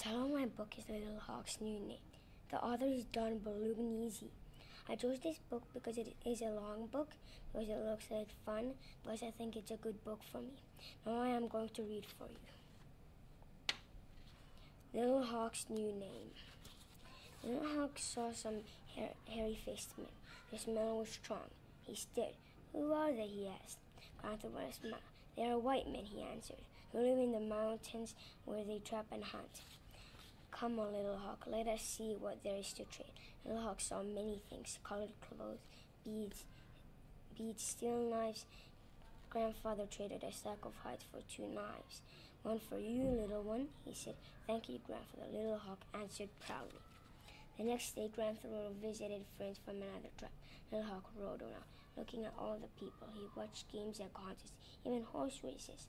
The title of my book is Little Hawk's New Name. The author is Don Bolognese. I chose this book because it is a long book, because it looks like fun, because I think it's a good book for me. Now I am going to read for you. Little Hawk's New Name. Little Hawk saw some hair, hairy-faced men. The smell was strong. He stared. Who are they? he asked. Grandfather was smile. They are white men, he answered, who live in the mountains where they trap and hunt. Come on, little hawk, let us see what there is to trade. Little hawk saw many things colored clothes, beads, beads, steel knives. Grandfather traded a sack of hides for two knives. One for you, little one, he said. Thank you, grandfather. Little hawk answered proudly. The next day, Grandfather visited friends from another tribe. Little Hawk rode around, looking at all the people. He watched games and contests, even horse races.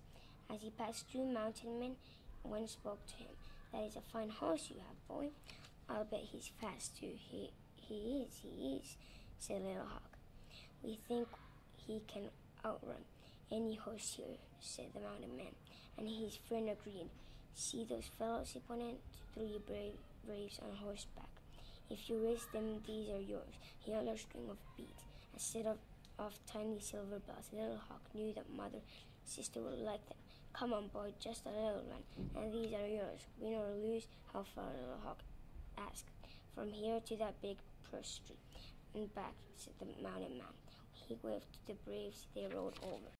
As he passed two mountain men, one spoke to him. That is a fine horse you have, boy. I'll bet he's fast too. He he is, he is, said Little Hawk. We think he can outrun any horse here, said the mountain man. And his friend agreed. See those fellows, he pointed, three brave braves on horseback. If you raise them, these are yours. He held a string of beads, a set of, of tiny silver bells. Little Hawk knew that mother sister would like them. Come on, boy, just a little one, and these are yours. Win or lose, how far, Little Hawk asked. From here to that big purse tree, and back, said the mountain man. He waved to the braves. They rode over.